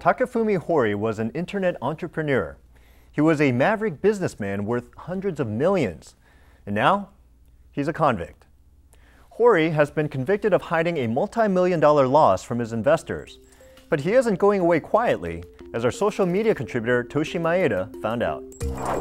Takafumi Horie was an internet entrepreneur. He was a maverick businessman worth hundreds of millions. And now, he's a convict. Horie has been convicted of hiding a multi-million dollar loss from his investors. But he isn't going away quietly, as our social media contributor Toshi Maeda found out.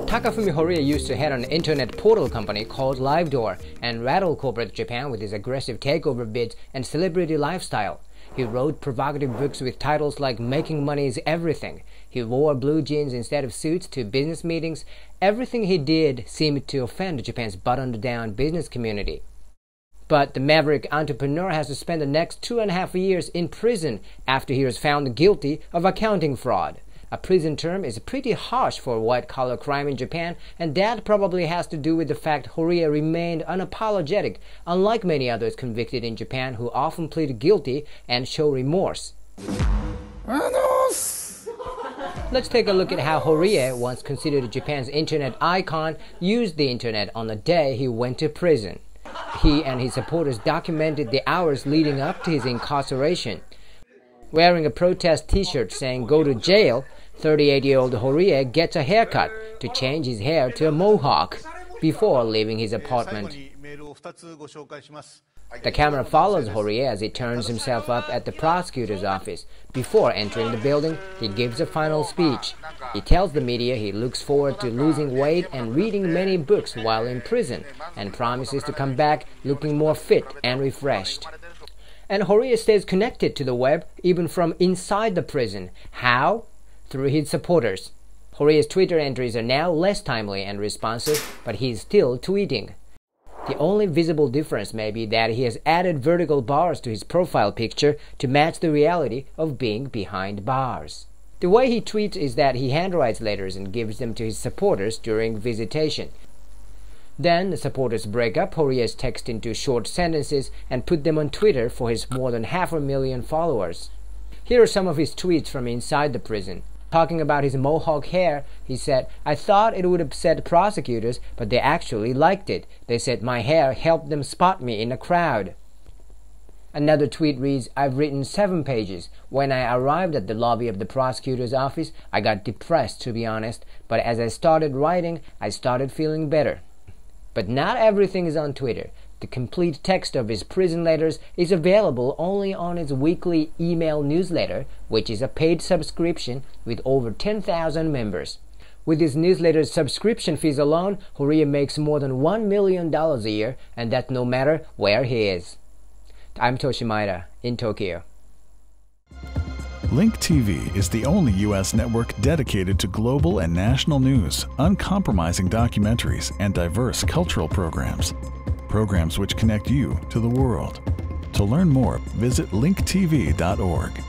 Takafumi Horie used to head an internet portal company called LiveDoor and rattle corporate Japan with his aggressive takeover bids and celebrity lifestyle. He wrote provocative books with titles like Making Money is Everything. He wore blue jeans instead of suits to business meetings. Everything he did seemed to offend Japan's buttoned down business community. But the maverick entrepreneur has to spend the next two and a half years in prison after he was found guilty of accounting fraud. A prison term is pretty harsh for white collar crime in Japan, and that probably has to do with the fact Horie remained unapologetic, unlike many others convicted in Japan who often plead guilty and show remorse. Let's take a look at how Horie, once considered Japan's internet icon, used the internet on the day he went to prison. He and his supporters documented the hours leading up to his incarceration. Wearing a protest t shirt saying go to jail, 38 year old Horie gets a haircut to change his hair to a mohawk before leaving his apartment. The camera follows Horie as he turns himself up at the prosecutor's office. Before entering the building, he gives a final speech. He tells the media he looks forward to losing weight and reading many books while in prison, and promises to come back looking more fit and refreshed. And Horie stays connected to the web even from inside the prison. How? Through his supporters. Horie's Twitter entries are now less timely and responsive, but he's still tweeting. The only visible difference may be that he has added vertical bars to his profile picture to match the reality of being behind bars. The way he tweets is that he handwrites letters and gives them to his supporters during visitation. Then the supporters break up Horie's text into short sentences and put them on Twitter for his more than half a million followers. Here are some of his tweets from inside the prison. Talking about his mohawk hair, he said, I thought it would upset prosecutors, but they actually liked it. They said my hair helped them spot me in a crowd. Another tweet reads, I've written seven pages. When I arrived at the lobby of the prosecutor's office, I got depressed, to be honest, but as I started writing, I started feeling better. But not everything is on Twitter. The complete text of his prison letters is available only on his weekly email newsletter, which is a paid subscription with over 10,000 members. With his newsletter subscription fees alone, Horie makes more than $1 million a year, and that no matter where he is. I'm Toshi Maeda in Tokyo. Link TV is the only U.S. network dedicated to global and national news, uncompromising documentaries, and diverse cultural programs programs which connect you to the world. To learn more, visit linktv.org.